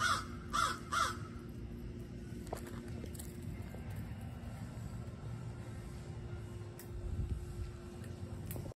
Ah!